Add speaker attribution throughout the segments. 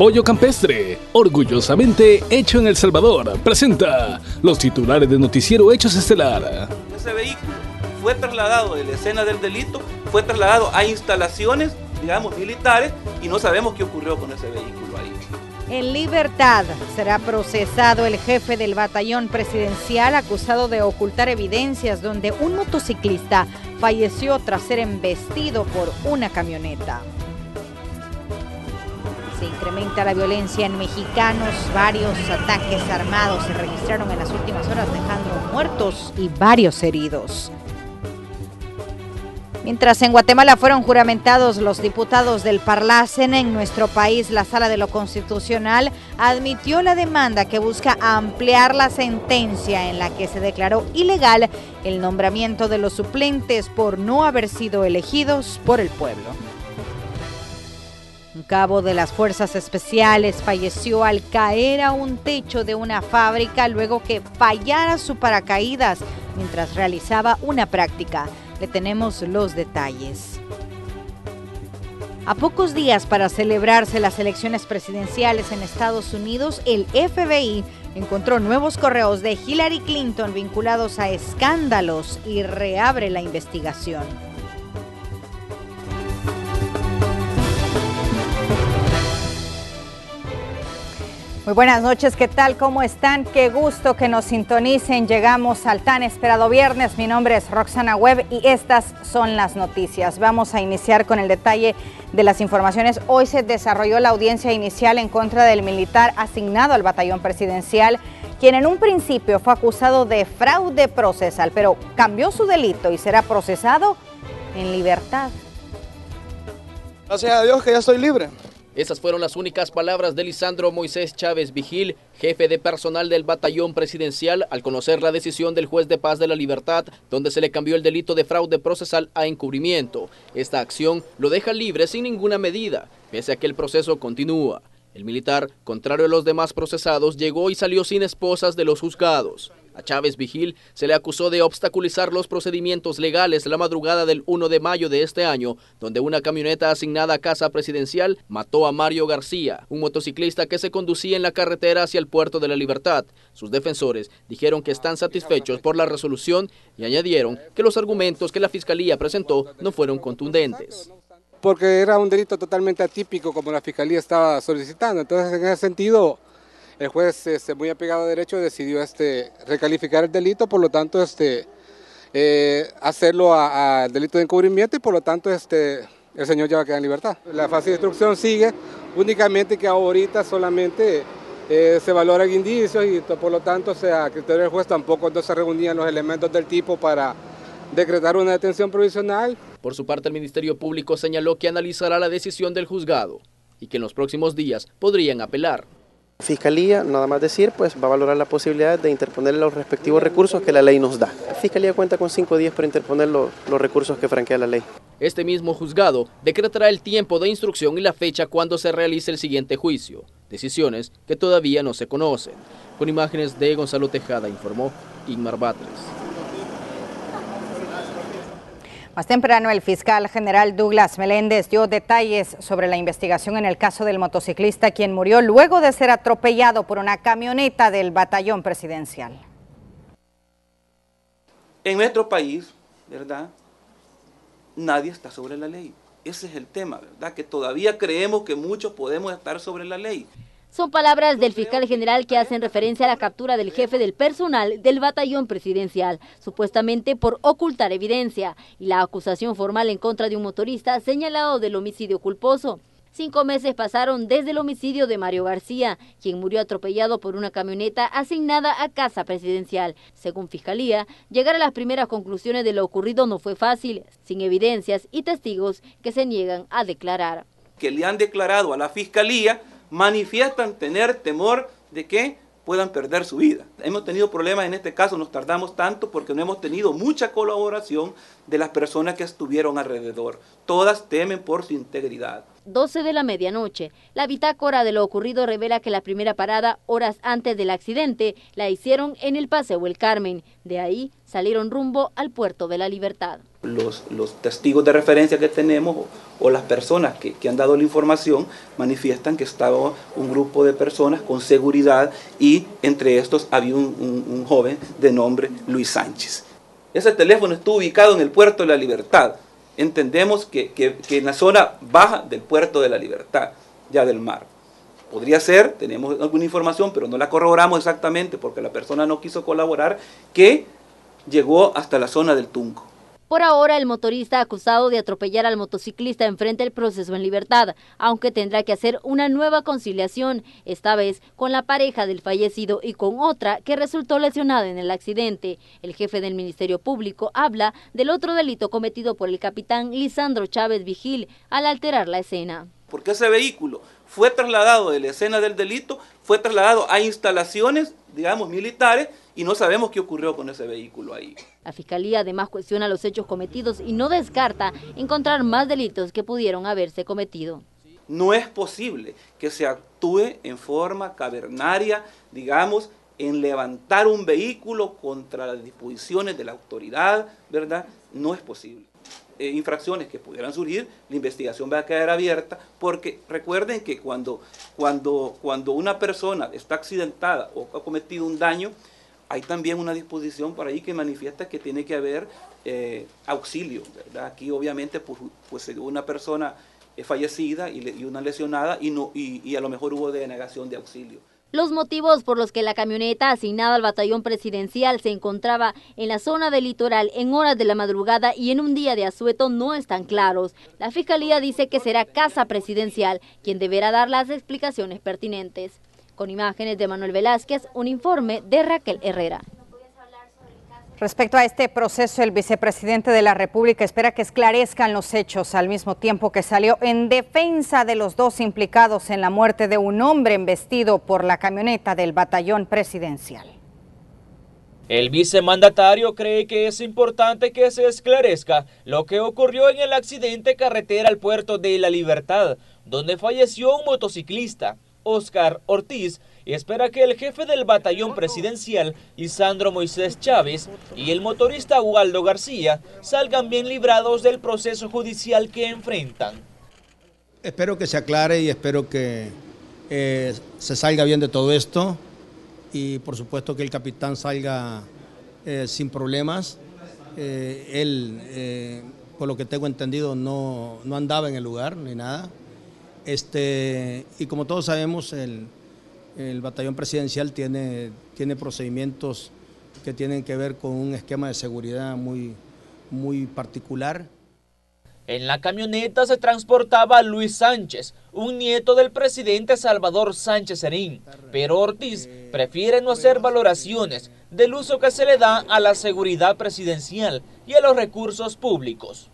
Speaker 1: Pollo Campestre, orgullosamente hecho en El Salvador, presenta los titulares de Noticiero Hechos Estelar.
Speaker 2: Ese vehículo fue trasladado de la escena del delito, fue trasladado a instalaciones, digamos, militares y no sabemos qué ocurrió con ese vehículo ahí.
Speaker 3: En libertad será procesado el jefe del batallón presidencial acusado de ocultar evidencias donde un motociclista falleció tras ser embestido por una camioneta. Se incrementa la violencia en mexicanos, varios ataques armados se registraron en las últimas horas dejando muertos y varios heridos. Mientras en Guatemala fueron juramentados los diputados del Parlacen, en nuestro país la Sala de lo Constitucional admitió la demanda que busca ampliar la sentencia en la que se declaró ilegal el nombramiento de los suplentes por no haber sido elegidos por el pueblo. Un cabo de las Fuerzas Especiales falleció al caer a un techo de una fábrica luego que fallara su paracaídas mientras realizaba una práctica. Le tenemos los detalles. A pocos días para celebrarse las elecciones presidenciales en Estados Unidos, el FBI encontró nuevos correos de Hillary Clinton vinculados a escándalos y reabre la investigación. Muy buenas noches, ¿qué tal? ¿Cómo están? Qué gusto que nos sintonicen. Llegamos al tan esperado viernes. Mi nombre es Roxana Webb y estas son las noticias. Vamos a iniciar con el detalle de las informaciones. Hoy se desarrolló la audiencia inicial en contra del militar asignado al batallón presidencial, quien en un principio fue acusado de fraude procesal, pero cambió su delito y será procesado en libertad.
Speaker 4: Gracias a Dios que ya soy libre.
Speaker 5: Esas fueron las únicas palabras de Lisandro Moisés Chávez Vigil, jefe de personal del batallón presidencial, al conocer la decisión del juez de paz de la libertad, donde se le cambió el delito de fraude procesal a encubrimiento. Esta acción lo deja libre sin ninguna medida, pese a que el proceso continúa. El militar, contrario a los demás procesados, llegó y salió sin esposas de los juzgados. A Chávez Vigil se le acusó de obstaculizar los procedimientos legales la madrugada del 1 de mayo de este año, donde una camioneta asignada a Casa Presidencial mató a Mario García, un motociclista que se conducía en la carretera hacia el Puerto de la Libertad. Sus defensores dijeron que están satisfechos por la resolución y añadieron que los argumentos que la Fiscalía presentó no fueron contundentes
Speaker 4: porque era un delito totalmente atípico como la Fiscalía estaba solicitando. Entonces, en ese sentido, el juez, este, muy apegado a derecho, decidió este, recalificar el delito, por lo tanto, este, eh, hacerlo al delito de encubrimiento y por lo tanto este, el señor ya va a quedar en libertad. La fase de instrucción sigue, únicamente que ahorita solamente eh, se valoran indicios y por lo tanto, sea, a criterio del juez tampoco no se reunían los elementos del tipo para decretar una detención provisional.
Speaker 5: Por su parte, el Ministerio Público señaló que analizará la decisión del juzgado y que en los próximos días podrían apelar.
Speaker 6: Fiscalía, nada más decir, pues va a valorar la posibilidad de interponer los respectivos recursos que la ley nos da. Fiscalía cuenta con cinco días para interponer los, recursos que franquea la ley.
Speaker 5: Este mismo juzgado decretará el tiempo de instrucción y la fecha cuando se realice el siguiente juicio, decisiones que todavía no se conocen. Con imágenes de Gonzalo Tejada informó Igmar Batres.
Speaker 3: Más temprano, el fiscal general Douglas Meléndez dio detalles sobre la investigación en el caso del motociclista quien murió luego de ser atropellado por una camioneta del batallón presidencial.
Speaker 2: En nuestro país, ¿verdad? Nadie está sobre la ley. Ese es el tema, ¿verdad? Que todavía creemos que muchos podemos estar sobre la ley.
Speaker 7: Son palabras del fiscal general que hacen referencia a la captura del jefe del personal del batallón presidencial, supuestamente por ocultar evidencia, y la acusación formal en contra de un motorista señalado del homicidio culposo. Cinco meses pasaron desde el homicidio de Mario García, quien murió atropellado por una camioneta asignada a Casa Presidencial. Según Fiscalía, llegar a las primeras conclusiones de lo ocurrido no fue fácil, sin evidencias y testigos que se niegan a declarar.
Speaker 2: Que le han declarado a la Fiscalía manifiestan tener temor de que puedan perder su vida. Hemos tenido problemas en este caso, nos tardamos tanto porque no hemos tenido mucha colaboración de las personas que estuvieron alrededor. Todas temen por su integridad.
Speaker 7: 12 de la medianoche. La bitácora de lo ocurrido revela que la primera parada, horas antes del accidente, la hicieron en el Paseo El Carmen. De ahí salieron rumbo al puerto de la Libertad.
Speaker 2: Los, testigos de referencia que tenemos o, las personas que, han dado la información manifiestan que estaba un grupo de personas con seguridad y entre estos había un, joven de nombre Luis Sánchez. Ese teléfono estuvo ubicado en el puerto de la Libertad. Entendemos que en la zona baja del puerto de la Libertad, ya del mar. Podría ser, tenemos alguna información, pero no la corroboramos exactamente porque la persona no quiso colaborar, que llegó hasta la zona del Tunco.
Speaker 7: Por ahora, el motorista acusado de atropellar al motociclista enfrenta el proceso en libertad, aunque tendrá que hacer una nueva conciliación, esta vez con la pareja del fallecido y con otra que resultó lesionada en el accidente. El jefe del Ministerio Público habla del otro delito cometido por el capitán Lisandro Chávez Vigil al alterar la escena.
Speaker 2: Porque ese vehículo fue trasladado de la escena del delito, fue trasladado a instalaciones, digamos, militares, y no sabemos qué ocurrió con ese vehículo ahí.
Speaker 7: La Fiscalía además cuestiona los hechos cometidos y no descarta encontrar más delitos que pudieron haberse cometido.
Speaker 2: No es posible que se actúe en forma cavernaria, digamos, en levantar un vehículo contra las disposiciones de la autoridad, ¿verdad? No es posible. Eh, infracciones que pudieran surgir, la investigación va a quedar abierta, porque recuerden que cuando, cuando, cuando una persona está accidentada o ha cometido un daño, hay también una disposición por ahí que manifiesta que tiene que haber eh, auxilio. Aquí obviamente pues, pues una persona fallecida y, una lesionada y, no, y a lo mejor hubo denegación de auxilio.
Speaker 7: Los motivos por los que la camioneta asignada al batallón presidencial se encontraba en la zona del litoral en horas de la madrugada y en un día de asueto no están claros. La fiscalía dice que será Casa Presidencial quien deberá dar las explicaciones pertinentes. Con imágenes de Manuel Velázquez, un informe de Raquel Herrera.
Speaker 3: Respecto a este proceso, el vicepresidente de la República espera que esclarezcan los hechos al mismo tiempo que salió en defensa de los dos implicados en la muerte de un hombre embestido por la camioneta del batallón presidencial.
Speaker 8: El vicemandatario cree que es importante que se esclarezca lo que ocurrió en el accidente carretera al puerto de La Libertad, donde falleció un motociclista. Oscar Ortiz y espera que el jefe del batallón presidencial, Isandro Moisés Chávez, y el motorista Ugaldo García salgan bien librados del proceso judicial que enfrentan.
Speaker 9: Espero que se aclare y espero que eh, se salga bien de todo esto y por supuesto que el capitán salga eh, sin problemas. Eh, él, por lo que tengo entendido, no, no andaba en el lugar ni nada. Este, y como todos sabemos, el, el, batallón presidencial tiene, tiene procedimientos que tienen que ver con un esquema de seguridad muy, muy particular.
Speaker 8: En la camioneta se transportaba Luis Sánchez, un nieto del presidente Salvador Sánchez Serín, pero Ortiz prefiere no hacer valoraciones del uso que se le da a la seguridad presidencial y a los recursos públicos.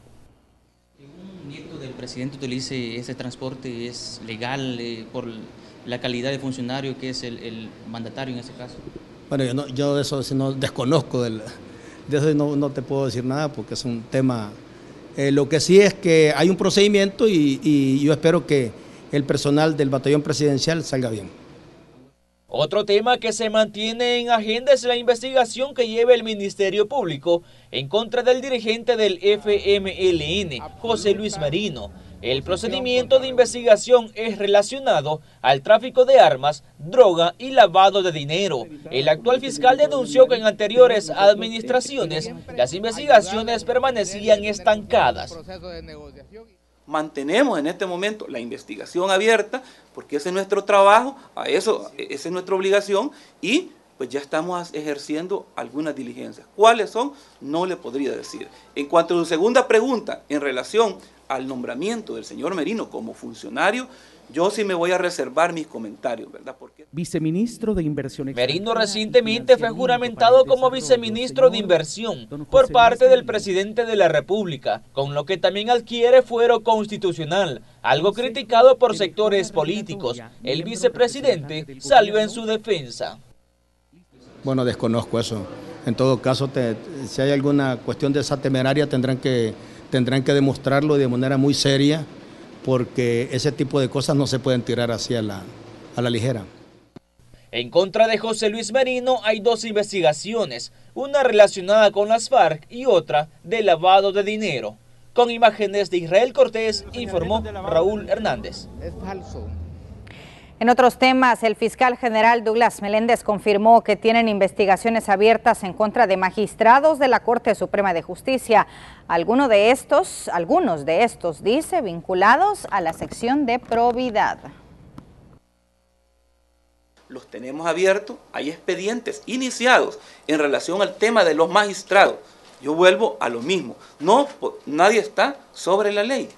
Speaker 10: El presidente utilice ese transporte es legal eh, por la calidad de funcionario que es el, el mandatario en ese caso?
Speaker 9: Bueno, yo, no, yo de eso no, desconozco, del, de eso no, no, te puedo decir nada porque es un tema... Eh, lo que sí es que hay un procedimiento y, y yo espero que el personal del batallón presidencial salga bien.
Speaker 8: Otro tema que se mantiene en agenda es la investigación que lleva el Ministerio Público en contra del dirigente del FMLN, José Luis Marino. El procedimiento de investigación es relacionado al tráfico de armas, droga y lavado de dinero. El actual fiscal denunció que en anteriores administraciones las investigaciones permanecían estancadas
Speaker 2: mantenemos en este momento la investigación abierta, porque ese es nuestro trabajo, a eso, esa es nuestra obligación, y pues ya estamos ejerciendo algunas diligencias. ¿Cuáles son? No le podría decir. En cuanto a su segunda pregunta, en relación al nombramiento del señor Merino como funcionario, yo sí me voy a reservar mis comentarios, ¿verdad? Porque...
Speaker 11: Viceministro de Inversión
Speaker 8: Merino recientemente fue juramentado como viceministro de Inversión por parte del presidente de la República, con lo que también adquiere fuero constitucional, algo criticado por sectores políticos. El vicepresidente salió en su defensa.
Speaker 9: Bueno, desconozco eso. En todo caso, te, si hay alguna cuestión de esa temeraria, tendrán que, tendrán que demostrarlo de manera muy seria porque ese tipo de cosas no se pueden tirar así a la, a la ligera.
Speaker 8: En contra de José Luis Merino hay dos investigaciones, una relacionada con las FARC y otra de lavado de dinero. Con imágenes de Israel Cortés, informó Raúl Hernández.
Speaker 11: Es falso.
Speaker 3: En otros temas, el fiscal general Douglas Meléndez confirmó que tienen investigaciones abiertas en contra de magistrados de la Corte Suprema de Justicia. Algunos de estos, algunos de estos, dice, vinculados a la sección de probidad
Speaker 2: los tenemos abiertos, hay expedientes iniciados en relación al tema de los magistrados. Yo vuelvo a lo mismo, no, nadie está sobre la ley,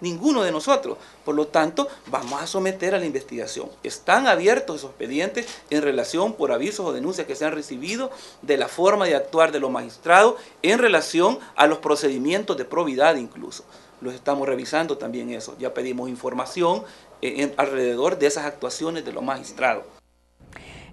Speaker 2: ninguno de nosotros. Por lo tanto, vamos a someter a la investigación. Están abiertos esos expedientes en relación por avisos o denuncias que se han recibido de la forma de actuar de los magistrados en relación a los procedimientos de probidad incluso. Los estamos revisando también eso. Ya pedimos información eh, alrededor de esas actuaciones de los magistrados.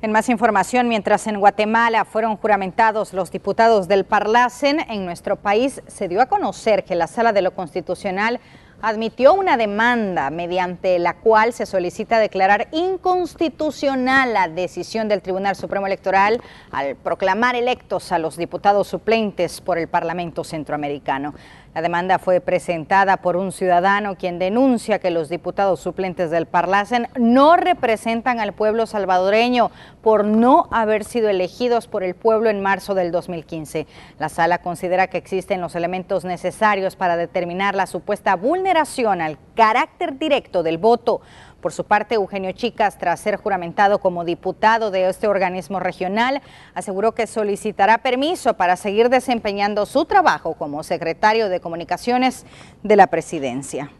Speaker 3: En más información, mientras en Guatemala fueron juramentados los diputados del Parlacen, en nuestro país se dio a conocer que la Sala de lo Constitucional admitió una demanda mediante la cual se solicita declarar inconstitucional la decisión del Tribunal Supremo Electoral al proclamar electos a los diputados suplentes por el Parlamento Centroamericano. La demanda fue presentada por un ciudadano quien denuncia que los diputados suplentes del Parlacen no representan al pueblo salvadoreño por no haber sido elegidos por el pueblo en marzo del 2015. La sala considera que existen los elementos necesarios para determinar la supuesta vulneración al carácter directo del voto por su parte, Eugenio Chicas, tras ser juramentado como diputado de este organismo regional, aseguró que solicitará permiso para seguir desempeñando su trabajo como secretario de Comunicaciones de la presidencia.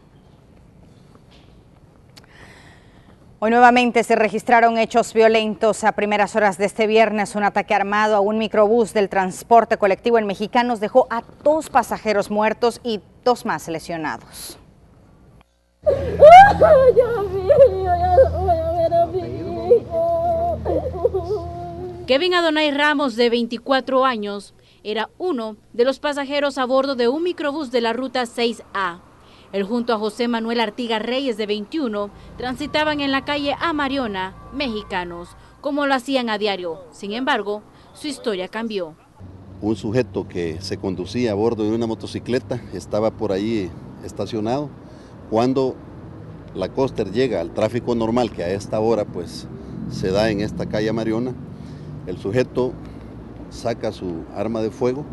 Speaker 3: Hoy nuevamente se registraron hechos violentos a primeras horas de este viernes. Un ataque armado a un microbús del transporte colectivo en Mexicanos dejó a dos pasajeros muertos y dos más lesionados.
Speaker 12: Kevin Adonai Ramos, de 24 años, era uno de los pasajeros a bordo de un microbús de la ruta 6A. Él junto a José Manuel Artiga Reyes, de 21, transitaban en la calle Amariona, mexicanos, como lo hacían a diario. Sin embargo, su historia cambió.
Speaker 13: Un sujeto que se conducía a bordo de una motocicleta estaba por ahí estacionado cuando la Coster llega al tráfico normal que a esta hora pues se da en esta calle Mariona, el sujeto saca su arma de fuego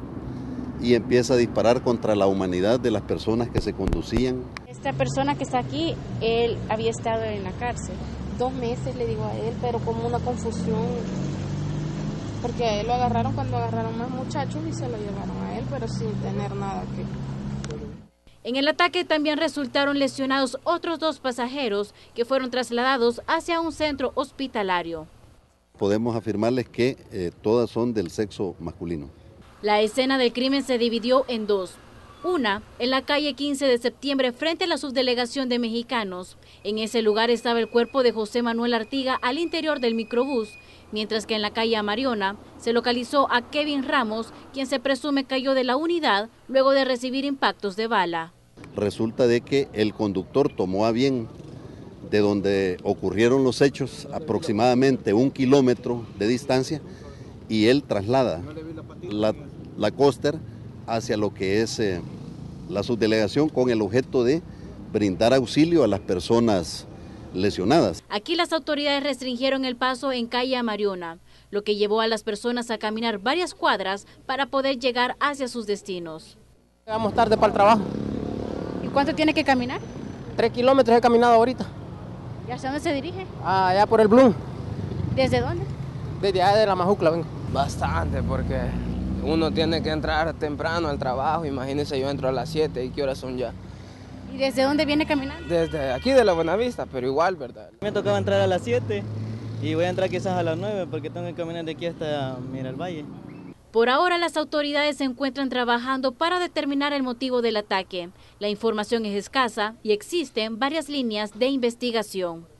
Speaker 13: y empieza a disparar contra la humanidad de las personas que se conducían.
Speaker 14: Esta persona que está aquí, él había estado en la cárcel. Dos meses le digo a él, pero como una confusión, porque a él lo agarraron cuando agarraron más muchachos y se lo llevaron a él, pero sin tener nada que
Speaker 12: en el ataque también resultaron lesionados otros dos pasajeros que fueron trasladados hacia un centro hospitalario.
Speaker 13: Podemos afirmarles que eh, todas son del sexo masculino.
Speaker 12: La escena del crimen se dividió en dos. Una, en la calle 15 de septiembre frente a la subdelegación de mexicanos. En ese lugar estaba el cuerpo de José Manuel Artiga al interior del microbús, mientras que en la calle Mariona se localizó a Kevin Ramos, quien se presume cayó de la unidad luego de recibir impactos de bala.
Speaker 13: Resulta de que el conductor tomó a bien de donde ocurrieron los hechos, aproximadamente un kilómetro de distancia, y él traslada la, la hacia lo que es eh, la subdelegación con el objeto de brindar auxilio a las personas lesionadas.
Speaker 12: Aquí las autoridades restringieron el paso en calle Mariona, lo que llevó a las personas a caminar varias cuadras para poder llegar hacia sus destinos.
Speaker 15: Vamos tarde para el trabajo.
Speaker 12: ¿Y cuánto tiene que caminar?
Speaker 15: Tres kilómetros he caminado ahorita.
Speaker 12: ¿Y hacia dónde se dirige?
Speaker 15: Ah, allá por el Bloom.
Speaker 12: ¿Desde dónde?
Speaker 15: Desde allá de la Majucla vengo.
Speaker 16: Bastante, porque uno tiene que entrar temprano al trabajo. Imagínense, yo entro a las 7 y qué horas son ya.
Speaker 12: ¿Y desde dónde viene caminando?
Speaker 16: Desde aquí de la Buenavista, pero igual, ¿verdad?
Speaker 17: Me tocaba entrar a las 7 y voy a entrar quizás a las 9 porque tengo que caminar de aquí hasta Mira Valle.
Speaker 12: Por ahora las autoridades se encuentran trabajando para determinar el motivo del ataque. La información es escasa y existen varias líneas de investigación.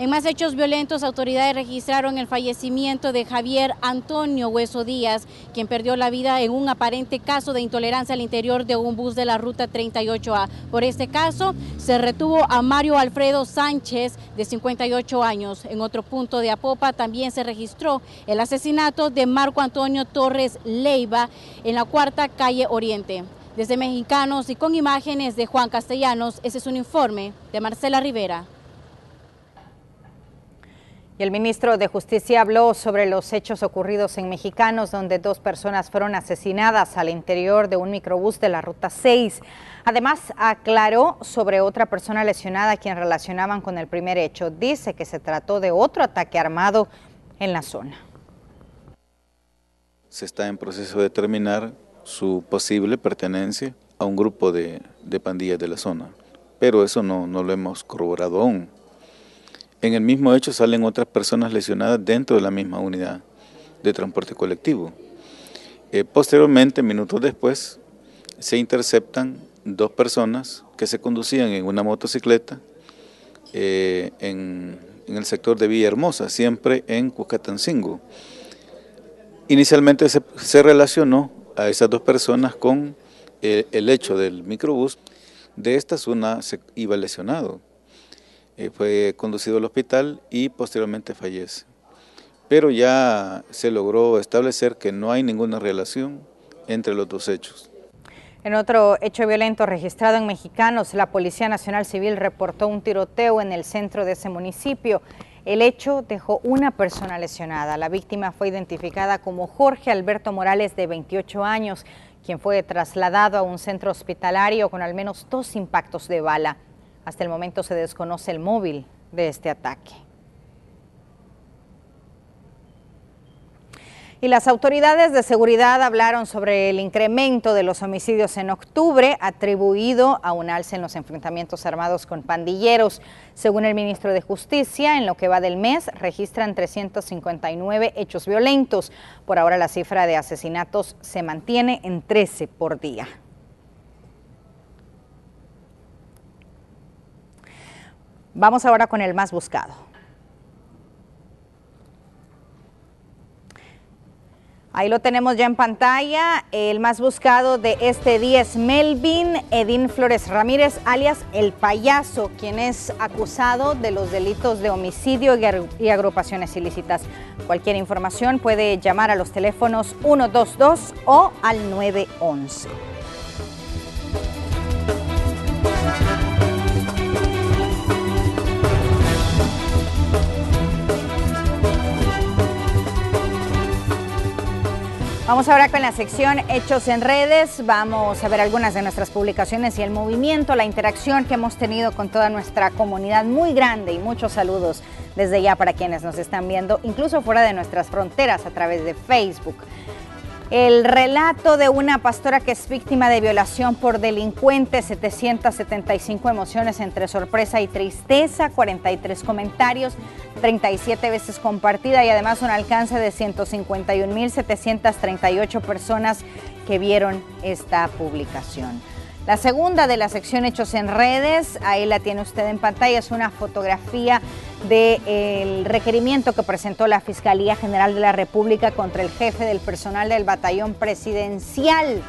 Speaker 12: En más hechos violentos, autoridades registraron el fallecimiento de Javier Antonio Hueso Díaz, quien perdió la vida en un aparente caso de intolerancia al interior de un bus de la ruta 38A. Por este caso, se retuvo a Mario Alfredo Sánchez, de 58 años. En otro punto de Apopa también se registró el asesinato de Marco Antonio Torres Leiva en la cuarta calle Oriente. Desde Mexicanos y con imágenes de Juan Castellanos, ese es un informe de Marcela Rivera.
Speaker 3: Y el ministro de Justicia habló sobre los hechos ocurridos en Mexicanos, donde dos personas fueron asesinadas al interior de un microbús de la Ruta 6. Además, aclaró sobre otra persona lesionada a quien relacionaban con el primer hecho. Dice que se trató de otro ataque armado en la zona.
Speaker 11: Se está en proceso de determinar su posible pertenencia a un grupo de, pandillas de la zona, pero eso no, no lo hemos corroborado aún. En el mismo hecho salen otras personas lesionadas dentro de la misma unidad de transporte colectivo. Eh, posteriormente, minutos después, se interceptan dos personas que se conducían en una motocicleta eh, en, el sector de Villahermosa, siempre en Cuscatancingo. Inicialmente se, se, relacionó a esas dos personas con el, hecho del microbús. De estas una se iba lesionado eh, fue conducido al hospital y posteriormente fallece. Pero ya se logró establecer que no hay ninguna relación entre los dos hechos.
Speaker 3: En otro hecho violento registrado en Mexicanos, la Policía Nacional Civil reportó un tiroteo en el centro de ese municipio. El hecho dejó una persona lesionada. La víctima fue identificada como Jorge Alberto Morales, de 28 años, quien fue trasladado a un centro hospitalario con al menos dos impactos de bala. Hasta el momento se desconoce el móvil de este ataque. Y las autoridades de seguridad hablaron sobre el incremento de los homicidios en octubre atribuido a un alza en los enfrentamientos armados con pandilleros. Según el ministro de Justicia, en lo que va del mes registran 359 hechos violentos. Por ahora la cifra de asesinatos se mantiene en 13 por día. Vamos ahora con el más buscado. Ahí lo tenemos ya en pantalla. El más buscado de este día es Melvin Edín Flores Ramírez, alias El Payaso, quien es acusado de los delitos de homicidio y agrupaciones ilícitas. Cualquier información puede llamar a los teléfonos 122 o al 911. Vamos ahora con la sección Hechos en redes. Vamos a ver algunas de nuestras publicaciones y el movimiento, la interacción que hemos tenido con toda nuestra comunidad muy grande y muchos saludos desde ya para quienes nos están viendo, incluso fuera de nuestras fronteras a través de Facebook. El relato de una pastora que es víctima de violación por delincuentes, 775 emociones entre sorpresa y tristeza, 43 comentarios, 37 veces compartida y además un alcance de 151.738 personas que vieron esta publicación. La segunda de la sección Hechos en redes, ahí la tiene usted en pantalla, es una fotografía del requerimiento que presentó la Fiscalía General de la República contra el jefe del personal del batallón presidencial.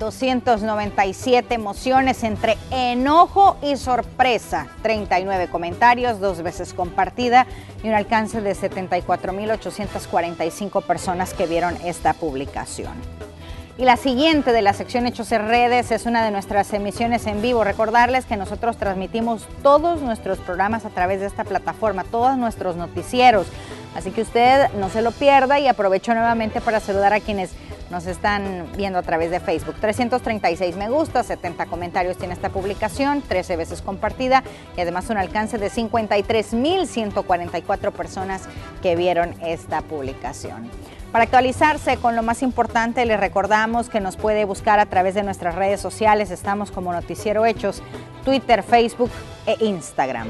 Speaker 3: 297 emociones entre enojo y sorpresa, 39 comentarios, dos veces compartida y un alcance de 74.845 personas que vieron esta publicación. Y la siguiente de la sección Hechos en Redes es una de nuestras emisiones en vivo. Recordarles que nosotros transmitimos todos nuestros programas a través de esta plataforma, todos nuestros noticieros. Así que usted no se lo pierda y aprovecho nuevamente para saludar a quienes nos están viendo a través de Facebook. 336 me gusta, 70 comentarios tiene esta publicación, 13 veces compartida y además un alcance de 53.144 personas que vieron esta publicación. Para actualizarse con lo más importante, les recordamos que nos puede buscar a través de nuestras redes sociales. Estamos como Noticiero Hechos, Twitter, Facebook e Instagram.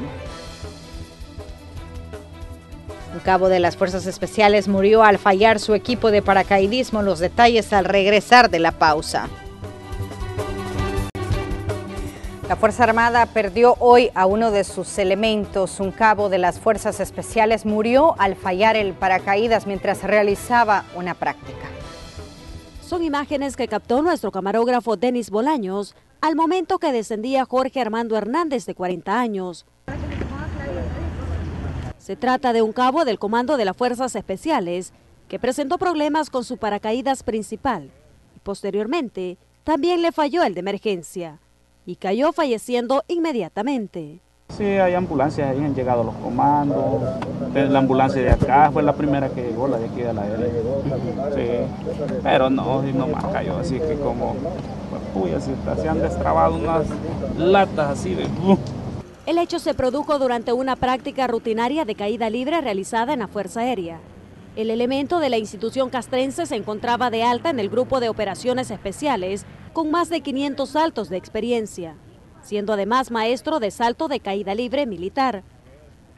Speaker 3: Un cabo de las Fuerzas Especiales murió al fallar su equipo de paracaidismo. Los detalles al regresar de la pausa. La Fuerza Armada perdió hoy a uno de sus elementos. Un cabo de las Fuerzas Especiales murió al fallar el paracaídas mientras realizaba una práctica.
Speaker 18: Son imágenes que captó nuestro camarógrafo Denis Bolaños al momento que descendía Jorge Armando Hernández de 40 años. Se trata de un cabo del Comando de las Fuerzas Especiales que presentó problemas con su paracaídas principal y posteriormente también le falló el de emergencia y cayó falleciendo inmediatamente.
Speaker 19: Sí, hay ambulancias, ahí han llegado los comandos. La ambulancia de acá fue la primera que llegó, la de aquí de la L. Sí, pero no, no más cayó, así que como, pues, así, se han destrabado unas latas así de...
Speaker 18: El hecho se produjo durante una práctica rutinaria de caída libre realizada en la Fuerza Aérea. El elemento de la institución castrense se encontraba de alta en el grupo de operaciones especiales con más de 500 saltos de experiencia, siendo además maestro de salto de caída libre militar.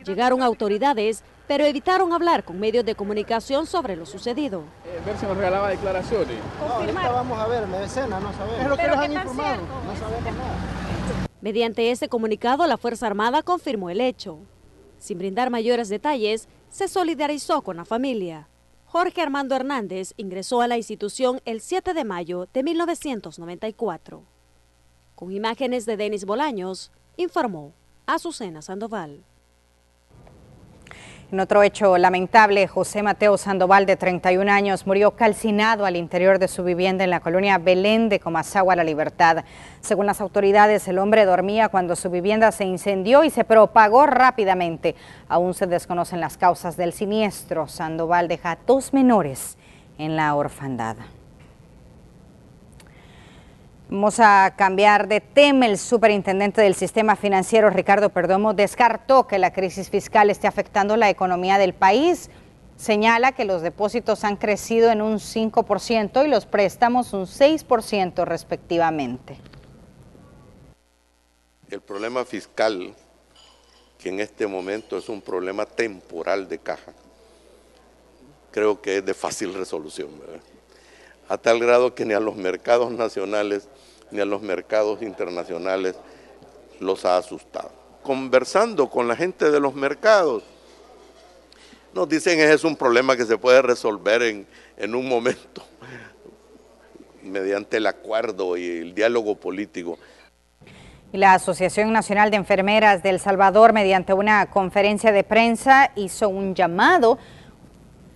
Speaker 18: Llegaron autoridades, pero evitaron hablar con medios de comunicación sobre lo sucedido.
Speaker 20: Eh, ver si nos regalaba declaraciones.
Speaker 21: No, vamos a ver, me decena, no sabemos. Es lo que nos han informado, no sabemos
Speaker 18: nada. Mediante ese comunicado, la Fuerza Armada confirmó el hecho. Sin brindar mayores detalles, se solidarizó con la familia. Jorge Armando Hernández ingresó a la institución el 7 de mayo de 1994. Con imágenes de Denis Bolaños, informó Azucena Sandoval.
Speaker 3: En otro hecho lamentable, José Mateo Sandoval, de 31 años, murió calcinado al interior de su vivienda en la colonia Belén de Comasagua, La Libertad. Según las autoridades, el hombre dormía cuando su vivienda se incendió y se propagó rápidamente. Aún se desconocen las causas del siniestro. Sandoval deja dos menores en la orfandad. Vamos a cambiar de tema. El superintendente del sistema financiero, Ricardo Perdomo, descartó que la crisis fiscal esté afectando la economía del país. Señala que los depósitos han crecido en un 5% y los préstamos un 6% respectivamente.
Speaker 22: El problema fiscal, que en este momento es un problema temporal de caja, creo que es de fácil resolución, a tal grado que ni a los mercados nacionales ni a los mercados internacionales los ha asustado. Conversando con la gente de los mercados, nos dicen que es un problema que se puede resolver en, en un momento mediante el acuerdo y el diálogo político.
Speaker 3: La Asociación Nacional de Enfermeras de El Salvador, mediante una conferencia de prensa, hizo un llamado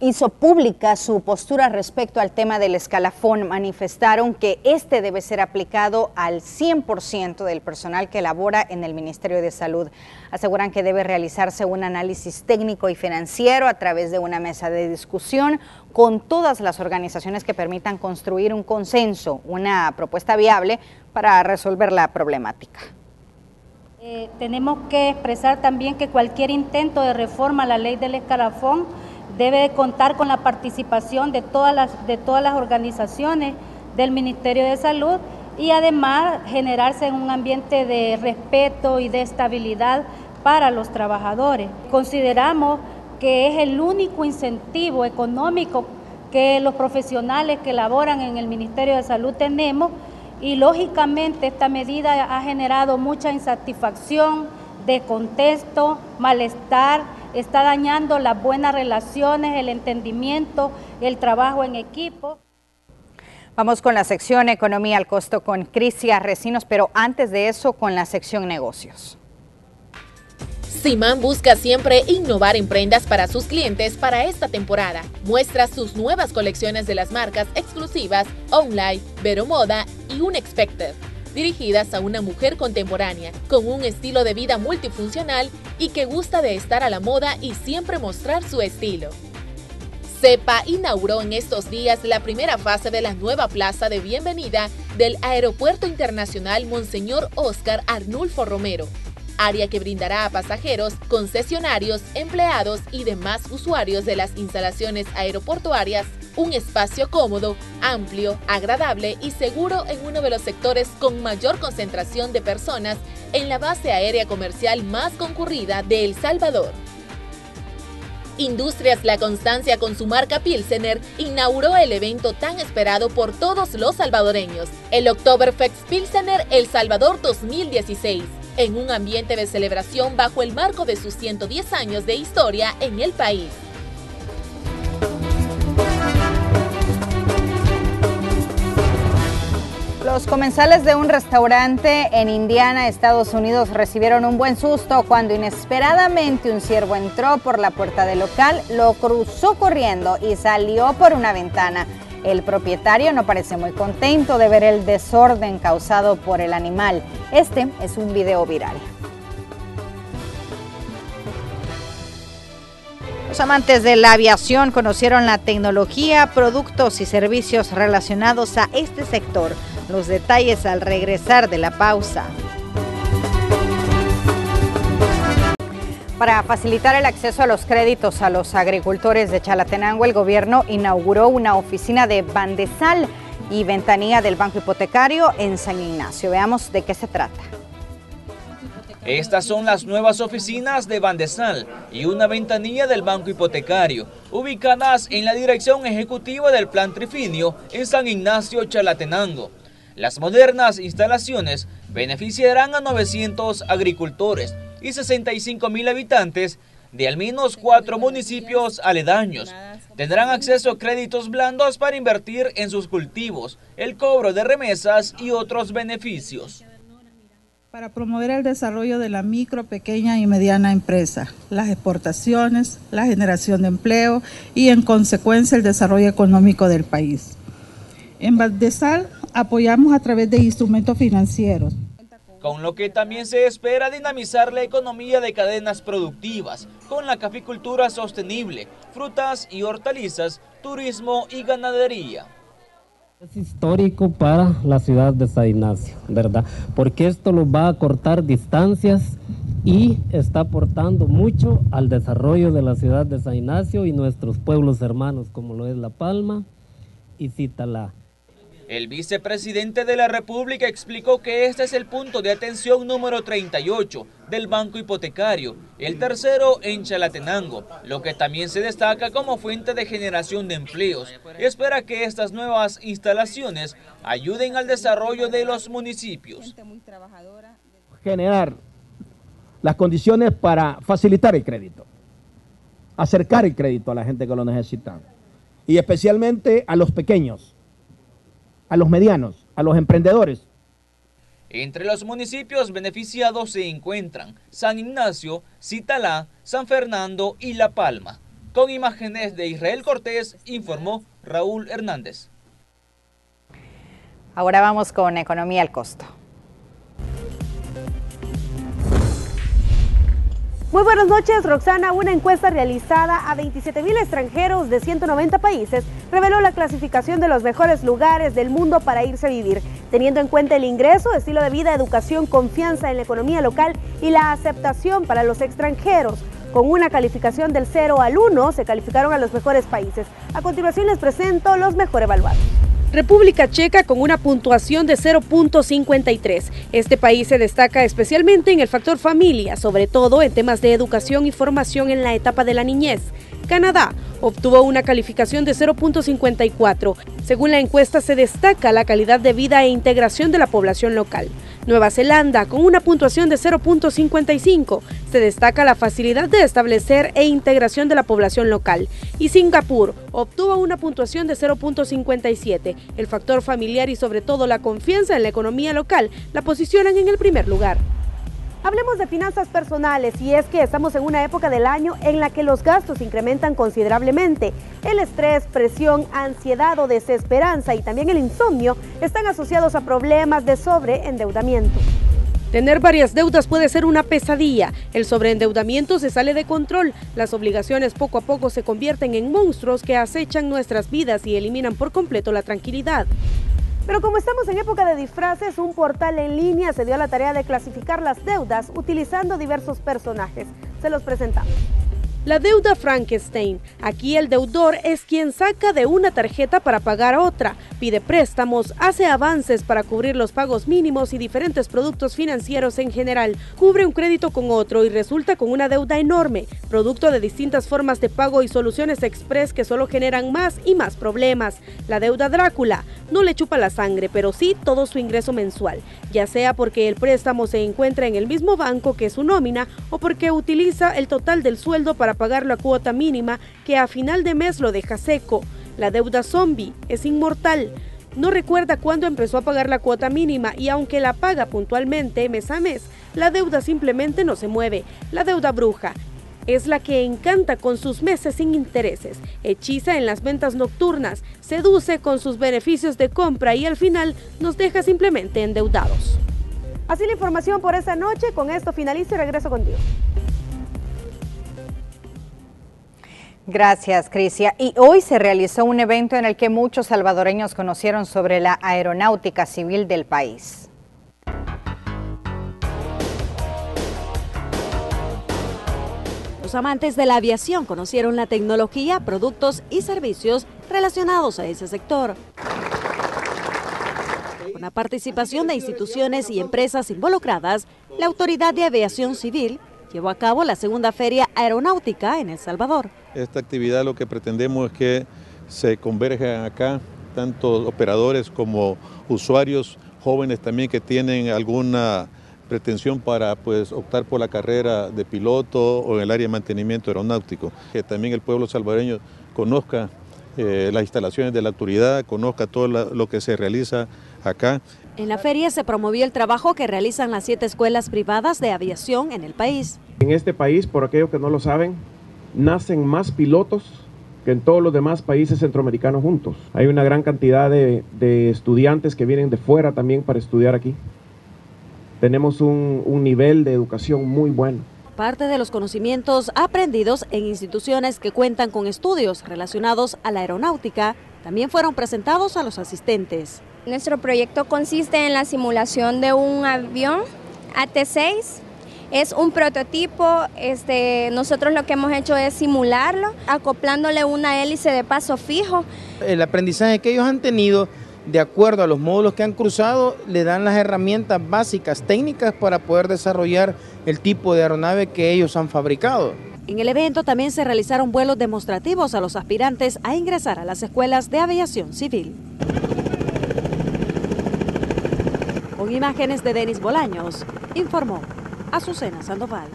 Speaker 3: hizo pública su postura respecto al tema del escalafón. Manifestaron que este debe ser aplicado al 100% del personal que labora en el Ministerio de Salud. Aseguran que debe realizarse un análisis técnico y financiero a través de una mesa de discusión con todas las organizaciones que permitan construir un consenso, una propuesta viable para resolver la problemática.
Speaker 23: Eh, tenemos que expresar también que cualquier intento de reforma a la ley del escalafón debe contar con la participación de todas las, de todas las organizaciones del Ministerio de Salud y además generarse en un ambiente de respeto y de estabilidad para los trabajadores. Consideramos que es el único incentivo económico que los profesionales que laboran en el Ministerio de Salud tenemos y lógicamente esta medida ha generado mucha insatisfacción, descontexto, malestar está dañando las buenas relaciones, el entendimiento, el trabajo en equipo.
Speaker 3: Vamos con la sección Economía al Costo con Crisia Recinos, pero antes de eso con la sección Negocios.
Speaker 24: Simán busca siempre innovar en prendas para sus clientes para esta temporada. Muestra sus nuevas colecciones de las marcas exclusivas Online, Vero Moda y Unexpected dirigidas a una mujer contemporánea, con un estilo de vida multifuncional y que gusta de estar a la moda y siempre mostrar su estilo. CEPA inauguró en estos días la primera fase de la nueva plaza de bienvenida del Aeropuerto Internacional Monseñor Oscar Arnulfo Romero, área que brindará a pasajeros, concesionarios, empleados y demás usuarios de las instalaciones aeroportuarias un espacio cómodo, amplio, agradable y seguro en uno de los sectores con mayor concentración de personas en la base aérea comercial más concurrida de El Salvador. Industrias La Constancia con su marca Pilsener inauguró el evento tan esperado por todos los salvadoreños, el Oktoberfest Pilsener El Salvador 2016, en un ambiente de celebración bajo el marco de sus 110 años de historia en el país.
Speaker 3: Los comensales de un restaurante en Indiana, Estados Unidos, recibieron un buen susto cuando inesperadamente un ciervo entró por la puerta del local, lo cruzó corriendo y salió por una ventana. El propietario no parece muy contento de ver el desorden causado por el animal. Este es un video viral. Los amantes de la aviación conocieron la tecnología, productos y servicios relacionados a este sector. Los detalles al regresar de la pausa. Para facilitar el acceso a los créditos a los agricultores de Chalatenango, el gobierno inauguró una oficina de Bandesal y ventanilla del Banco Hipotecario en San Ignacio. Veamos de qué se trata.
Speaker 8: Estas son las nuevas oficinas de Bandesal y una ventanilla del Banco Hipotecario, ubicadas en la dirección ejecutiva del Plan Trifinio en San Ignacio, Chalatenango. Las modernas instalaciones beneficiarán a 900 agricultores y 65 mil habitantes de al menos cuatro municipios aledaños. Tendrán acceso a créditos blandos para invertir en sus cultivos, el cobro de remesas y otros beneficios.
Speaker 25: Para promover el desarrollo de la micro, pequeña y mediana empresa, las exportaciones, la generación de empleo y en consecuencia el desarrollo económico del país. En Valdesal apoyamos a través de instrumentos financieros.
Speaker 8: Con lo que también se espera dinamizar la economía de cadenas productivas, con la caficultura sostenible, frutas y hortalizas, turismo y ganadería.
Speaker 26: Es histórico para la ciudad de San Ignacio, ¿verdad? Porque esto nos va a cortar distancias y está aportando mucho al desarrollo de la ciudad de San Ignacio y nuestros pueblos hermanos, como lo es La Palma y Citalá.
Speaker 8: El vicepresidente de la República explicó que este es el punto de atención número 38 del Banco Hipotecario, el tercero en Chalatenango, lo que también se destaca como fuente de generación de empleos. Espera que estas nuevas instalaciones ayuden al desarrollo de los municipios.
Speaker 27: Generar las condiciones para facilitar el crédito, acercar el crédito a la gente que lo necesita y especialmente a los pequeños a los medianos, a los emprendedores.
Speaker 8: Entre los municipios beneficiados se encuentran San Ignacio, Citalá, San Fernando y La Palma. Con imágenes de Israel Cortés, informó Raúl Hernández.
Speaker 3: Ahora vamos con economía al costo.
Speaker 28: Muy buenas noches, Roxana. Una encuesta realizada a 27 mil extranjeros de 190 países reveló la clasificación de los mejores lugares del mundo para irse a vivir, teniendo en cuenta el ingreso, estilo de vida, educación, confianza en la economía local y la aceptación para los extranjeros. Con una calificación del 0 al 1 se calificaron a los mejores países. A continuación les presento los mejor evaluados. República Checa con una puntuación de 0.53. Este país se destaca especialmente en el factor familia, sobre todo en temas de educación y formación en la etapa de la niñez. Canadá obtuvo una calificación de 0.54. Según la encuesta se destaca la calidad de vida e integración de la población local. Nueva Zelanda, con una puntuación de 0.55, se destaca la facilidad de establecer e integración de la población local. Y Singapur obtuvo una puntuación de 0.57. El factor familiar y sobre todo la confianza en la economía local la posicionan en el primer lugar. Hablemos de finanzas personales y es que estamos en una época del año en la que los gastos incrementan considerablemente. El estrés, presión, ansiedad o desesperanza y también el insomnio están asociados a problemas de sobreendeudamiento. Tener varias deudas puede ser una pesadilla. El sobreendeudamiento se sale de control. Las obligaciones poco a poco se convierten en monstruos que acechan nuestras vidas y eliminan por completo la tranquilidad. Pero como estamos en época de disfraces, un portal en línea se dio a la tarea de clasificar las deudas utilizando diversos personajes. Se los presentamos. La deuda Frankenstein. Aquí el deudor es quien saca de una tarjeta para pagar otra, pide préstamos, hace avances para cubrir los pagos mínimos y diferentes productos financieros en general, cubre un crédito con otro y resulta con una deuda enorme, producto de distintas formas de pago y soluciones express que solo generan más y más problemas. La deuda Drácula no le chupa la sangre, pero sí todo su ingreso mensual, ya sea porque el préstamo se encuentra en el mismo banco que su nómina o porque utiliza el total del sueldo para pagar la cuota mínima que a final de mes lo deja seco. La deuda zombie es inmortal. No recuerda cuándo empezó a pagar la cuota mínima y aunque la paga puntualmente mes a mes, la deuda simplemente no se mueve. La deuda bruja es la que encanta con sus meses sin intereses, hechiza en las ventas nocturnas, seduce con sus beneficios de compra y al final nos deja simplemente endeudados. Así la información por esta noche, con esto finalizo y regreso contigo.
Speaker 3: Gracias, Crisia. Y hoy se realizó un evento en el que muchos salvadoreños conocieron sobre la aeronáutica civil del país.
Speaker 18: Los amantes de la aviación conocieron la tecnología, productos y servicios relacionados a ese sector. Con la participación de instituciones y empresas involucradas, la Autoridad de Aviación Civil llevó a cabo la segunda feria aeronáutica en El Salvador.
Speaker 27: Esta actividad lo que pretendemos es que se converjan acá tanto operadores como usuarios jóvenes también que tienen alguna pretensión para pues, optar por la carrera de piloto o en el área de mantenimiento aeronáutico. Que también el pueblo salvadoreño conozca eh, las instalaciones de la autoridad, conozca todo lo que se realiza acá.
Speaker 18: En la feria se promovió el trabajo que realizan las siete escuelas privadas de aviación en el país.
Speaker 29: En este país, por aquellos que no lo saben, nacen más pilotos que en todos los demás países centroamericanos juntos. Hay una gran cantidad de, de estudiantes que vienen de fuera también para estudiar aquí. Tenemos un, un nivel de educación muy bueno.
Speaker 18: Parte de los conocimientos aprendidos en instituciones que cuentan con estudios relacionados a la aeronáutica también fueron presentados a los asistentes.
Speaker 30: Nuestro proyecto consiste en la simulación de un avión AT-6 es un prototipo, este, nosotros lo que hemos hecho es simularlo, acoplándole una hélice de paso fijo.
Speaker 31: El aprendizaje que ellos han tenido, de acuerdo a los módulos que han cruzado, le dan las herramientas básicas técnicas para poder desarrollar el tipo de aeronave que ellos han fabricado.
Speaker 18: En el evento también se realizaron vuelos demostrativos a los aspirantes a ingresar a las escuelas de aviación civil. Con imágenes de Denis Bolaños, informó Azucena Sandoval.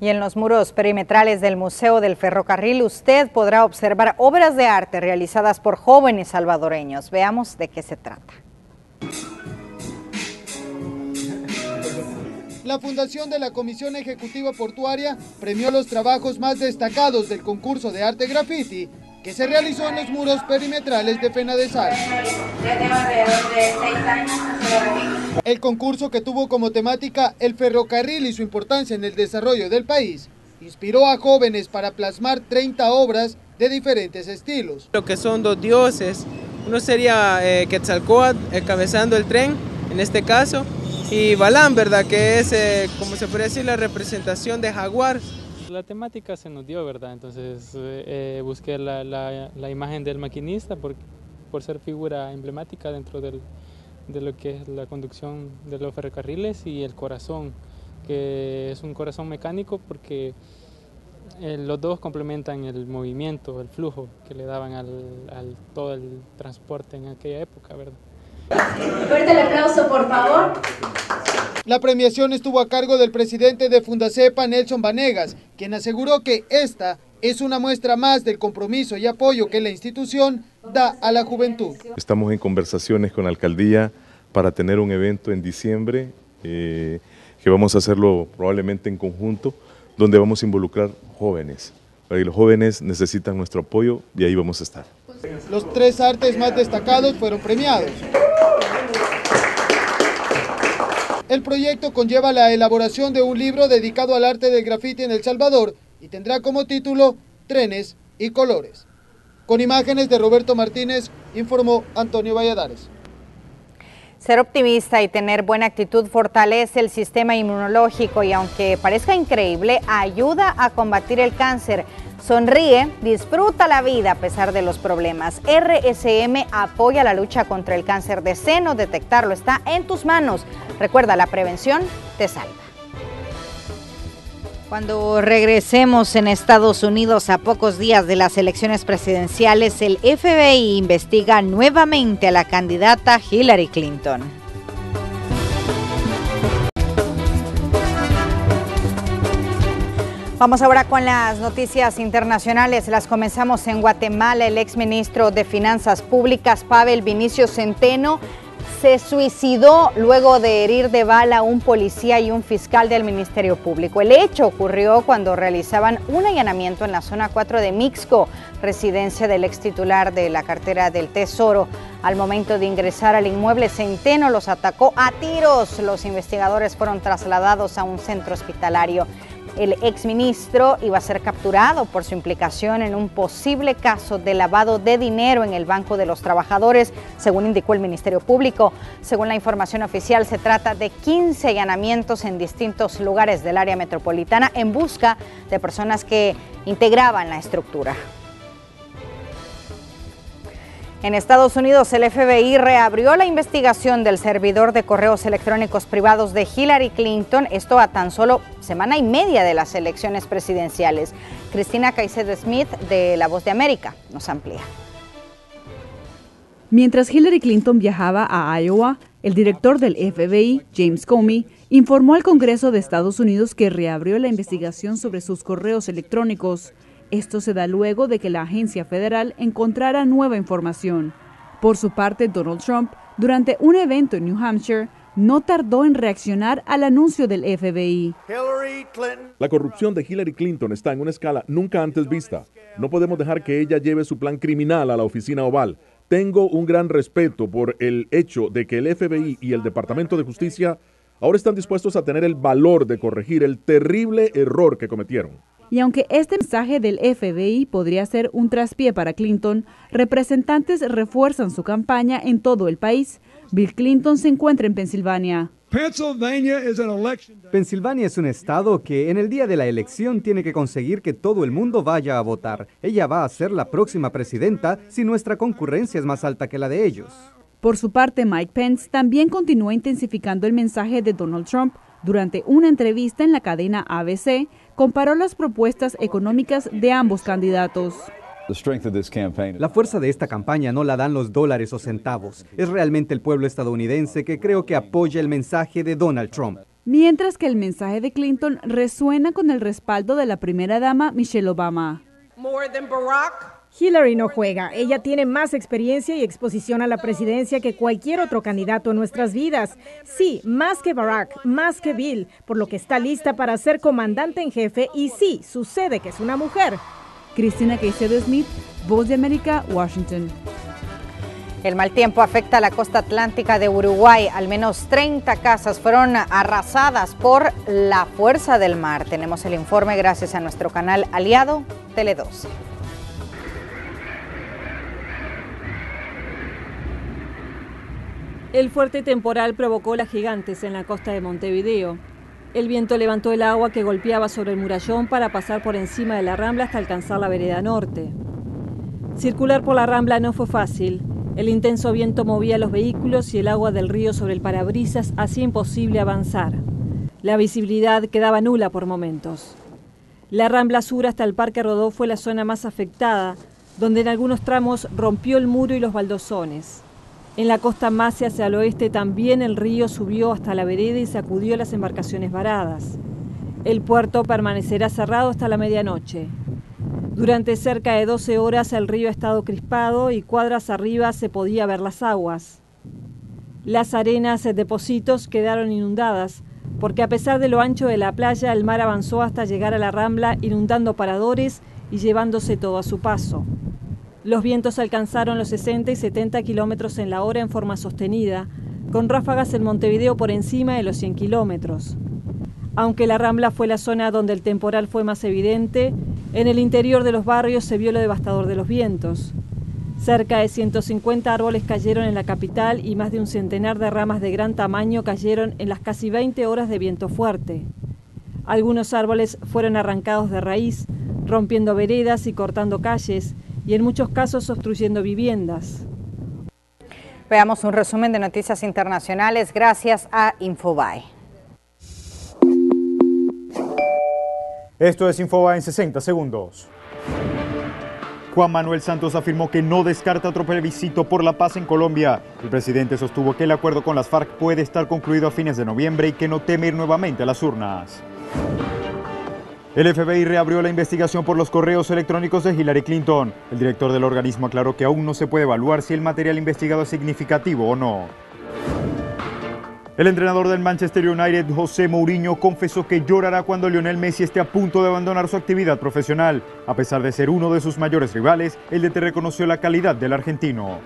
Speaker 3: Y en los muros perimetrales del Museo del Ferrocarril usted podrá observar obras de arte realizadas por jóvenes salvadoreños. Veamos de qué se trata.
Speaker 32: La Fundación de la Comisión Ejecutiva Portuaria premió los trabajos más destacados del concurso de arte graffiti que se realizó en los muros perimetrales de Pena de Sal. El concurso que tuvo como temática el ferrocarril y su importancia en el desarrollo del país inspiró a jóvenes para plasmar 30 obras de diferentes estilos.
Speaker 33: Lo que son dos dioses, uno sería eh, Quetzalcóatl encabezando el tren, en este caso, y Balán, ¿verdad? Que es, eh, como se puede decir, la representación de Jaguar.
Speaker 34: La temática se nos dio, ¿verdad? Entonces eh, busqué la, la, imagen del maquinista por, por ser figura emblemática dentro del, de lo que es la conducción de los ferrocarriles y el corazón, que es un corazón mecánico porque eh, los dos complementan el movimiento, el flujo que le daban al, al todo el transporte en aquella época, ¿verdad?
Speaker 30: Fuerte el aplauso, por favor.
Speaker 32: La premiación estuvo a cargo del presidente de Fundacepa, Nelson Vanegas, quien aseguró que esta es una muestra más del compromiso y apoyo que la institución da a la juventud.
Speaker 35: Estamos en conversaciones con la alcaldía para tener un evento en diciembre, eh, que vamos a hacerlo probablemente en conjunto, donde vamos a involucrar jóvenes. Y los jóvenes necesitan nuestro apoyo y ahí vamos a estar.
Speaker 32: Los tres artes más destacados fueron premiados. El proyecto conlleva la elaboración de un libro dedicado al arte del grafiti en El Salvador y tendrá como título Trenes y Colores. Con imágenes de Roberto Martínez, informó Antonio Valladares.
Speaker 3: Ser optimista y tener buena actitud fortalece el sistema inmunológico y aunque parezca increíble, ayuda a combatir el cáncer. Sonríe, disfruta la vida a pesar de los problemas. RSM apoya la lucha contra el cáncer de seno. Detectarlo está en tus manos. Recuerda, la prevención te salva. Cuando regresemos en Estados Unidos a pocos días de las elecciones presidenciales, el FBI investiga nuevamente a la candidata Hillary Clinton. Vamos ahora con las noticias internacionales. Las comenzamos en Guatemala. El exministro de Finanzas Públicas, Pavel Vinicio Centeno, se suicidó luego de herir de bala a un policía y un fiscal del Ministerio Público. El hecho ocurrió cuando realizaban un allanamiento en la zona 4 de Mixco, residencia del ex titular de la cartera del Tesoro. Al momento de ingresar al inmueble, Centeno los atacó a tiros. Los investigadores fueron trasladados a un centro hospitalario. El exministro iba a ser capturado por su implicación en un posible caso de lavado de dinero en el Banco de los Trabajadores, según indicó el Ministerio Público. Según la información oficial, se trata de 15 allanamientos en distintos lugares del área metropolitana en busca de personas que integraban la estructura. En Estados Unidos, el FBI reabrió la investigación del servidor de correos electrónicos privados de Hillary Clinton, esto a tan solo semana y media de las elecciones presidenciales. Cristina Caicedo Smith, de La Voz de América, nos amplía.
Speaker 36: Mientras Hillary Clinton viajaba a Iowa, el director del FBI, James Comey, informó al Congreso de Estados Unidos que reabrió la investigación sobre sus correos electrónicos. Esto se da luego de que la agencia federal encontrara nueva información. Por su parte, Donald Trump, durante un evento en New Hampshire, no tardó en reaccionar al anuncio del FBI.
Speaker 37: La corrupción de Hillary Clinton está en una escala nunca antes vista. No podemos dejar que ella lleve su plan criminal a la oficina oval. Tengo un gran respeto por el hecho de que el FBI y el Departamento de Justicia ahora están dispuestos a tener el valor de corregir el terrible error que cometieron.
Speaker 36: Y aunque este mensaje del FBI podría ser un traspié para Clinton, representantes refuerzan su campaña en todo el país. Bill Clinton se encuentra en Pensilvania.
Speaker 38: Pensilvania es un estado que en el día de la elección tiene que conseguir que todo el mundo vaya a votar. Ella va a ser la próxima presidenta si nuestra concurrencia es más alta que la de ellos.
Speaker 36: Por su parte, Mike Pence también continúa intensificando el mensaje de Donald Trump. Durante una entrevista en la cadena ABC, comparó las propuestas económicas de ambos candidatos.
Speaker 38: La fuerza de esta campaña no la dan los dólares o centavos. Es realmente el pueblo estadounidense que creo que apoya el mensaje de Donald Trump.
Speaker 36: Mientras que el mensaje de Clinton resuena con el respaldo de la primera dama Michelle Obama.
Speaker 39: Hillary no juega. Ella tiene más experiencia y exposición a la presidencia que cualquier otro candidato en nuestras vidas. Sí, más que Barack, más que Bill, por lo que está lista para ser comandante en jefe y sí, sucede que es una mujer.
Speaker 36: Cristina Caicedo Smith, Voz de América, Washington.
Speaker 3: El mal tiempo afecta a la costa atlántica de Uruguay. Al menos 30 casas fueron arrasadas por la fuerza del mar. Tenemos el informe gracias a nuestro canal aliado Tele 12.
Speaker 40: El fuerte temporal provocó las gigantes en la costa de Montevideo. El viento levantó el agua que golpeaba sobre el murallón para pasar por encima de la rambla hasta alcanzar la vereda norte. Circular por la rambla no fue fácil. El intenso viento movía los vehículos y el agua del río sobre el parabrisas hacía imposible avanzar. La visibilidad quedaba nula por momentos. La rambla sur hasta el Parque Rodó fue la zona más afectada, donde en algunos tramos rompió el muro y los baldosones. En la costa más hacia el oeste también el río subió hasta la vereda y sacudió las embarcaciones varadas. El puerto permanecerá cerrado hasta la medianoche. Durante cerca de 12 horas el río ha estado crispado y cuadras arriba se podía ver las aguas. Las arenas de depósitos quedaron inundadas, porque a pesar de lo ancho de la playa, el mar avanzó hasta llegar a la rambla, inundando paradores y llevándose todo a su paso. Los vientos alcanzaron los 60 y 70 kilómetros en la hora en forma sostenida, con ráfagas en Montevideo por encima de los 100 kilómetros. Aunque la Rambla fue la zona donde el temporal fue más evidente, en el interior de los barrios se vio lo devastador de los vientos. Cerca de 150 árboles cayeron en la capital y más de un centenar de ramas de gran tamaño cayeron en las casi 20 horas de viento fuerte. Algunos árboles fueron arrancados de raíz, rompiendo veredas y cortando calles, y en muchos casos obstruyendo viviendas.
Speaker 3: Veamos un resumen de noticias internacionales gracias a Infobae.
Speaker 41: Esto es Infobae en 60 segundos. Juan Manuel Santos afirmó que no descarta otro plebiscito por la paz en Colombia. El presidente sostuvo que el acuerdo con las FARC puede estar concluido a fines de noviembre y que no teme ir nuevamente a las urnas. El FBI reabrió la investigación por los correos electrónicos de Hillary Clinton. El director del organismo aclaró que aún no se puede evaluar si el material investigado es significativo o no. El entrenador del Manchester United, José Mourinho, confesó que llorará cuando Lionel Messi esté a punto de abandonar su actividad profesional. A pesar de ser uno de sus mayores rivales, el DT reconoció la calidad del argentino.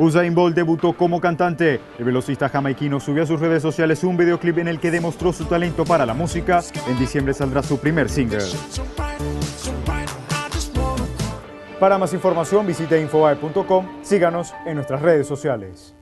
Speaker 41: Usain Bolt debutó como cantante. El velocista jamaiquino subió a sus redes sociales un videoclip en el que demostró su talento para la música. En diciembre saldrá su primer single. Para más información visite infobae.com. Síganos en nuestras redes sociales.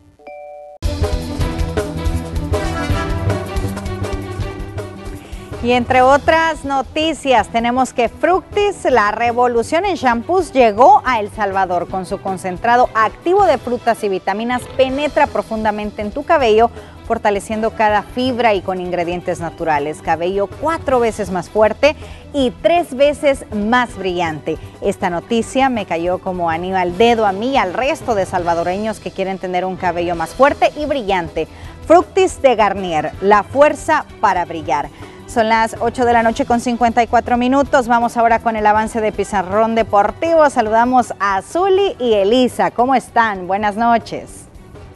Speaker 3: Y entre otras noticias, tenemos que Fructis, la revolución en shampoos, llegó a El Salvador. Con su concentrado activo de frutas y vitaminas, penetra profundamente en tu cabello, fortaleciendo cada fibra y con ingredientes naturales. Cabello cuatro veces más fuerte y tres veces más brillante. Esta noticia me cayó como anillo al dedo a mí y al resto de salvadoreños que quieren tener un cabello más fuerte y brillante. Fructis de Garnier, la fuerza para brillar. Son las 8 de la noche con 54 minutos. Vamos ahora con el avance de Pizarrón Deportivo. Saludamos a Zuli y Elisa. ¿Cómo están? Buenas noches.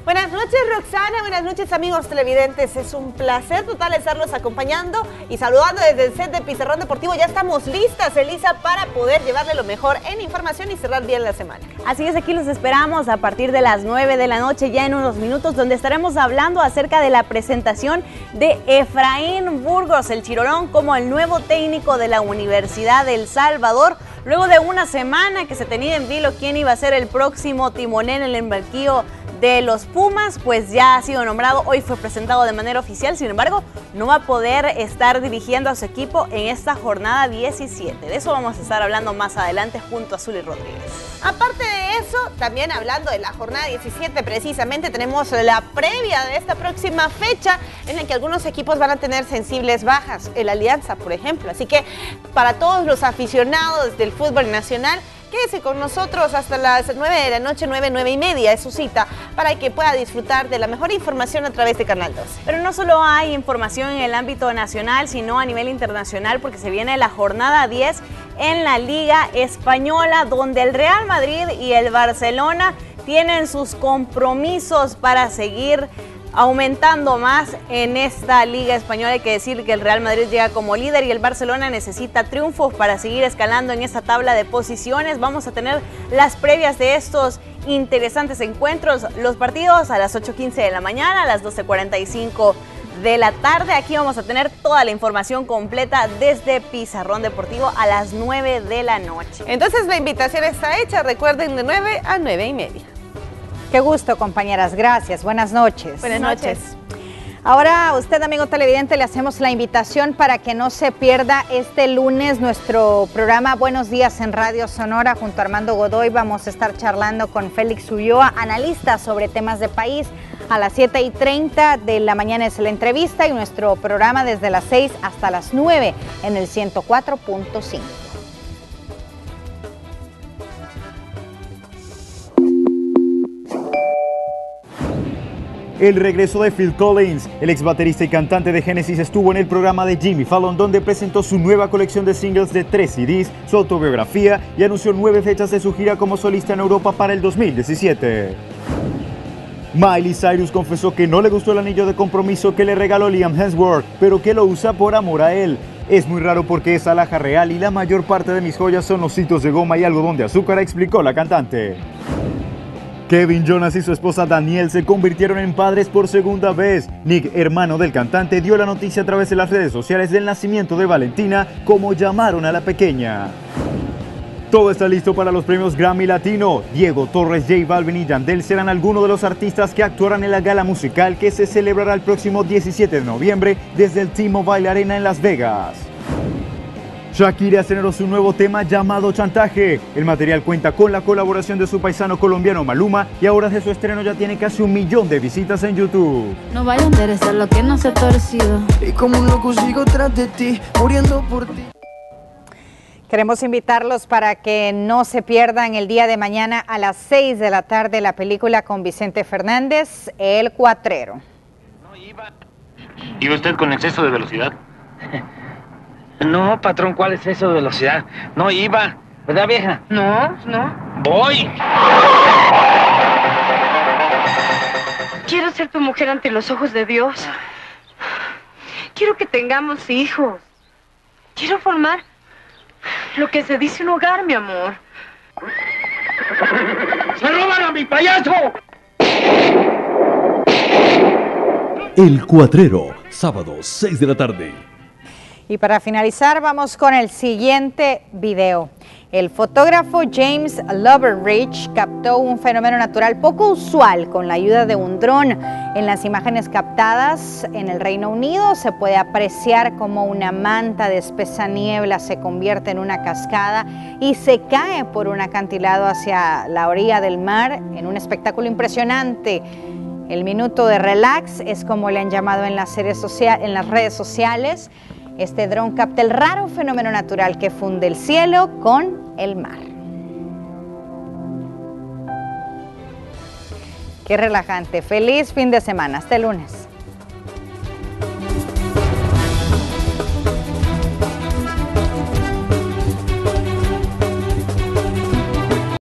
Speaker 42: Buenas noches Roxana, buenas noches amigos televidentes, es un placer total estarlos acompañando y saludando desde el set de Pizarrón Deportivo. Ya estamos listas, Elisa, para poder llevarle lo mejor en información y cerrar bien la semana.
Speaker 43: Así es, aquí los esperamos a partir de las 9 de la noche, ya en unos minutos, donde estaremos hablando acerca de la presentación de Efraín Burgos, el Chirolón, como el nuevo técnico de la Universidad del Salvador. Luego de una semana que se tenía en vilo quién iba a ser el próximo timonel en el embarquillo de los Pumas, pues ya ha sido nombrado, hoy fue presentado de manera oficial, sin embargo, no va a poder estar dirigiendo a su equipo en esta jornada 17. De eso vamos a estar hablando más adelante junto a Zuli Rodríguez.
Speaker 42: Aparte de eso, también hablando de la jornada 17, precisamente tenemos la previa de esta próxima fecha en la que algunos equipos van a tener sensibles bajas, el Alianza, por ejemplo. Así que para todos los aficionados del fútbol nacional, Quédese con nosotros hasta las 9 de la noche, 9, 9 y media es su cita, para que pueda disfrutar de la mejor información a través de Canal 2.
Speaker 43: Pero no solo hay información en el ámbito nacional, sino a nivel internacional, porque se viene la jornada 10 en la Liga Española, donde el Real Madrid y el Barcelona tienen sus compromisos para seguir aumentando más en esta liga española. Hay que decir que el Real Madrid llega como líder y el Barcelona necesita triunfos para seguir escalando en esta tabla de posiciones. Vamos a tener las previas de estos interesantes encuentros, los partidos a las 8.15 de la mañana, a las 12.45 de la tarde. Aquí vamos a tener toda la información completa desde Pizarrón Deportivo a las 9 de la noche.
Speaker 42: Entonces la invitación está hecha, recuerden de 9 a 9 y media.
Speaker 3: Qué gusto, compañeras. Gracias. Buenas noches.
Speaker 42: Buenas noches.
Speaker 3: Ahora a usted, amigo televidente, le hacemos la invitación para que no se pierda este lunes nuestro programa Buenos Días en Radio Sonora junto a Armando Godoy. Vamos a estar charlando con Félix Ulloa, analista sobre temas de país. A las 7 y 30 de la mañana es la entrevista y nuestro programa desde las 6 hasta las 9 en el 104.5.
Speaker 41: El regreso de Phil Collins, el ex baterista y cantante de Genesis, estuvo en el programa de Jimmy Fallon, donde presentó su nueva colección de singles de tres CDs, su autobiografía y anunció nueve fechas de su gira como solista en Europa para el 2017. Miley Cyrus confesó que no le gustó el anillo de compromiso que le regaló Liam Hemsworth, pero que lo usa por amor a él. Es muy raro porque es alhaja real y la mayor parte de mis joyas son ositos de goma y algodón de azúcar, explicó la cantante. Kevin Jonas y su esposa Daniel se convirtieron en padres por segunda vez. Nick, hermano del cantante, dio la noticia a través de las redes sociales del nacimiento de Valentina, como llamaron a la pequeña. Todo está listo para los premios Grammy Latino. Diego Torres, J Balvin y Yandel serán algunos de los artistas que actuarán en la gala musical que se celebrará el próximo 17 de noviembre desde el T-Mobile Arena en Las Vegas. Shakira estrenó su nuevo tema llamado Chantaje. El material cuenta con la colaboración de su paisano colombiano Maluma y ahora de su estreno ya tiene casi un millón de visitas en YouTube.
Speaker 44: No vaya a interesar lo que no se ha torcido. Y como un loco sigo tras de ti, muriendo por ti.
Speaker 3: Queremos invitarlos para que no se pierdan el día de mañana a las 6 de la tarde la película con Vicente Fernández, El Cuatrero.
Speaker 45: ¿Y usted con exceso de velocidad?
Speaker 46: No, patrón, ¿cuál es eso de velocidad? No iba, ¿verdad, vieja?
Speaker 44: No, no.
Speaker 46: Voy.
Speaker 44: Quiero ser tu mujer ante los ojos de Dios. Quiero que tengamos hijos. Quiero formar lo que se dice un hogar, mi amor.
Speaker 46: ¡Se roban a mi payaso!
Speaker 47: El Cuatrero, sábado 6 de la tarde.
Speaker 3: Y para finalizar vamos con el siguiente video. El fotógrafo James Loveridge captó un fenómeno natural poco usual con la ayuda de un dron. En las imágenes captadas en el Reino Unido se puede apreciar como una manta de espesa niebla se convierte en una cascada y se cae por un acantilado hacia la orilla del mar en un espectáculo impresionante. El minuto de relax es como le han llamado en las redes sociales. Este dron capta el raro fenómeno natural que funde el cielo con el mar. Qué relajante. Feliz fin de semana. Hasta el lunes.